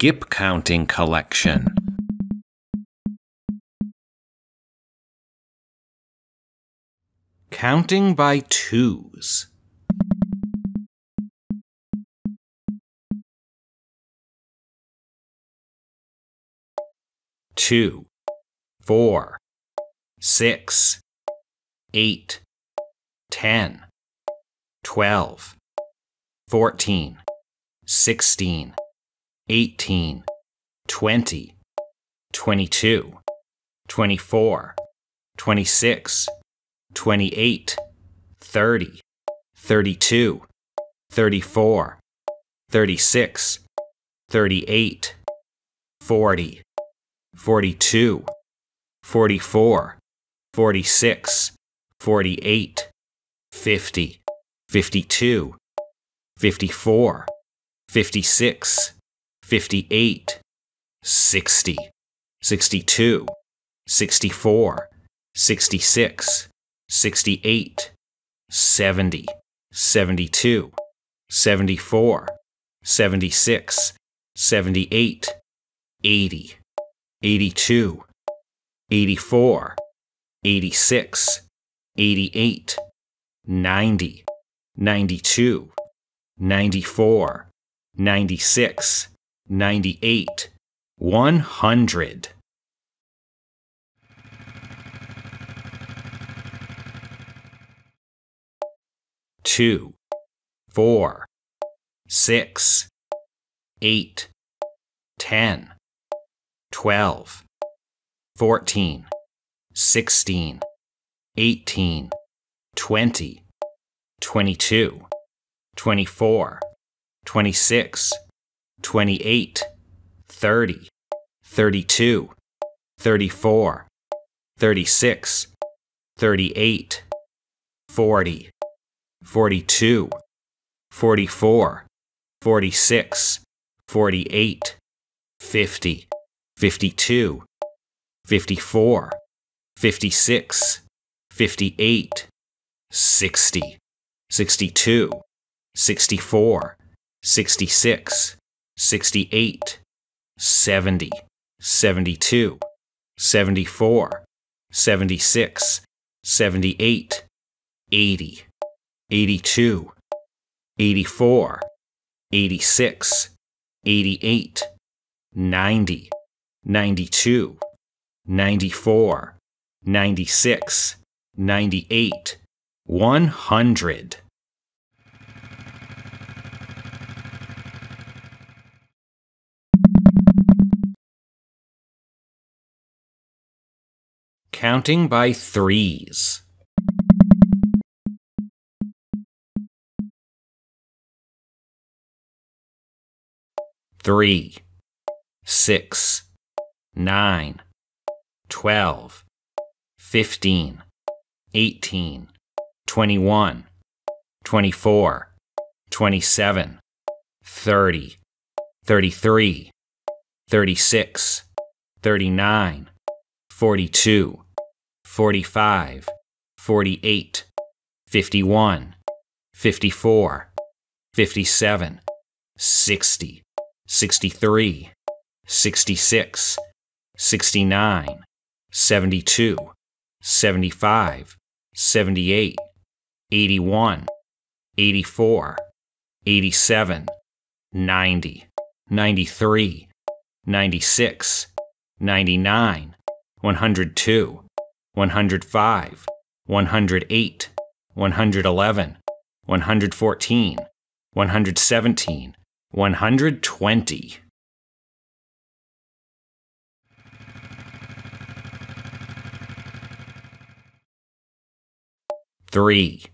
skip counting collection. Counting by twos. Two, four, six, eight, ten, twelve, fourteen, sixteen, eighteen, twenty, twenty-two, twenty-four, twenty-six, twenty-eight, thirty, thirty-two, thirty-four, thirty-six, thirty-eight, forty, forty-two, forty-four, forty-six, forty-eight, fifty, fifty-two, fifty-four, fifty-six, fifty-eight, sixty, sixty-two, sixty-four, sixty-six, sixty-eight, seventy, seventy-two, seventy-four, seventy-six, seventy-eight, eighty, eighty-two, eighty-four, eighty-six, eighty-eight, ninety, ninety-two, ninety-four, ninety-six, ninety-eight, one hundred. Two, four, six, eight, ten, twelve, fourteen, sixteen, eighteen, twenty, twenty-two, twenty-four, twenty-six, twenty-eight, thirty, thirty-two, thirty-four, thirty-six, thirty-eight, forty, forty-two, forty-four, forty-six, forty-eight, fifty, fifty-two, fifty-four, fifty-six, fifty-eight, sixty, sixty-two, sixty-four, sixty-six, sixty-eight, seventy, seventy-two, seventy-four, seventy-six, seventy-eight, eighty, eighty-two, eighty-four, eighty-six, eighty-eight, ninety, ninety-two, ninety-four, ninety-six, ninety-eight, one hundred. Counting by threes. Three, six, nine, twelve, fifteen, eighteen, twenty-one, twenty-four, twenty-seven, thirty, thirty-three, thirty-six, thirty-nine, forty-two, forty-five, forty-eight, fifty-one, fifty-four, fifty-seven, sixty, sixty-three, sixty-six, sixty-nine, seventy-two, seventy-five, seventy-eight, eighty-one, eighty-four, eighty-seven, ninety, ninety-three, ninety-six, ninety-nine, one hundred two, one hundred five, one hundred eight, one hundred eleven, one hundred fourteen, one hundred seventeen, one hundred twenty. Three,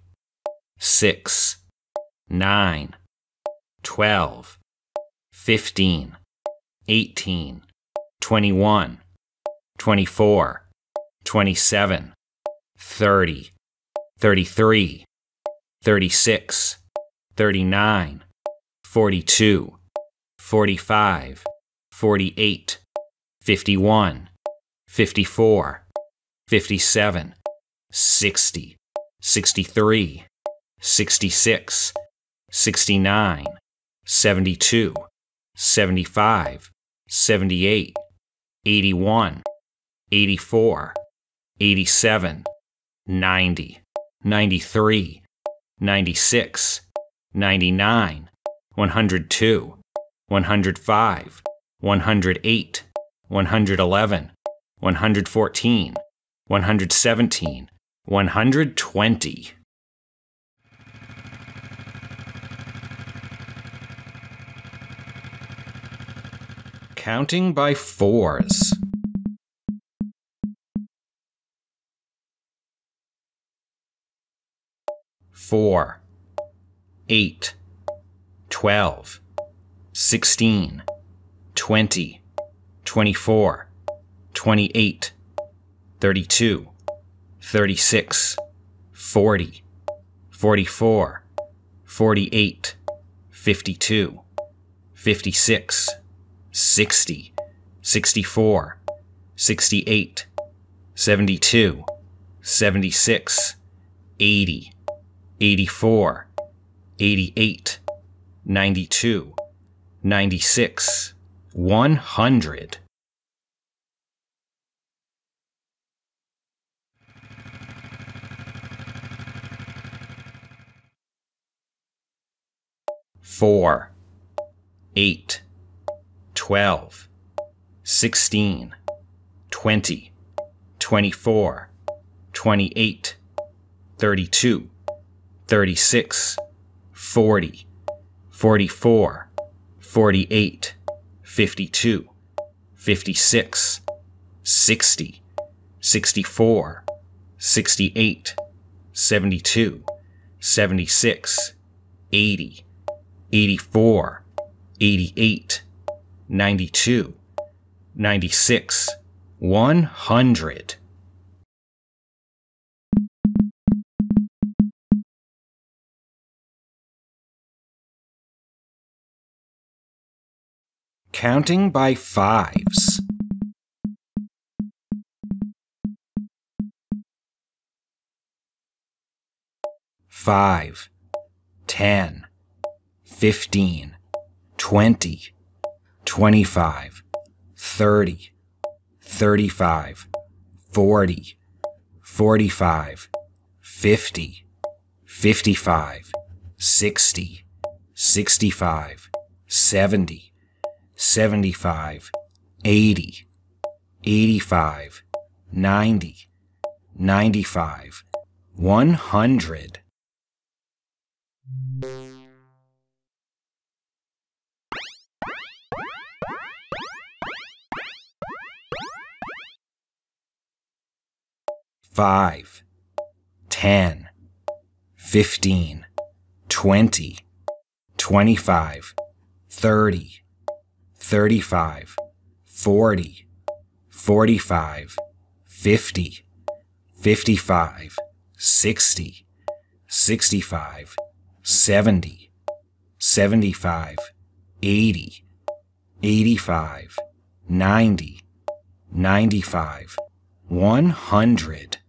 six, nine, twelve, fifteen, eighteen, twenty-one, twenty-four, twenty-seven, thirty, thirty-three, thirty-six, thirty-nine, forty-two, forty-five, forty-eight, fifty-one, fifty-four, fifty-seven, sixty, sixty-three, sixty-six, sixty-nine, seventy-two, seventy-five, 78, 81, 84, 87, 90, 93, 96, 99, 102, 105, 108, 111, 114, 117, 120. Counting by fours. Four, eight, twelve, sixteen, twenty, twenty-four, twenty-eight, thirty-two, thirty-six, forty, forty-four, forty-eight, fifty-two, fifty-six, sixty, sixty-four, sixty-eight, seventy-two, seventy-six, eighty, eighty-four, eighty-eight, ninety-two, ninety-six, one hundred. Four, eight, twelve, sixteen, twenty, twenty-four, twenty-eight, thirty-two, thirty-six, forty, forty-four, forty-eight, fifty-two, fifty-six, sixty, sixty-four, sixty-eight, seventy-two, seventy-six, eighty, eighty-four, eighty-eight, ninety-two, ninety-six, one hundred. Counting by fives. Five, ten, fifteen, twenty, twenty-five, thirty, thirty-five, forty, forty-five, fifty, fifty-five, sixty, sixty-five, seventy, seventy-five, eighty, eighty-five, ninety, ninety-five, one hundred. Five, ten, fifteen, twenty, twenty-five, thirty, thirty-five, forty, forty-five, fifty, fifty-five, sixty, sixty-five, seventy, seventy-five, eighty, eighty-five, ninety, ninety-five, one hundred.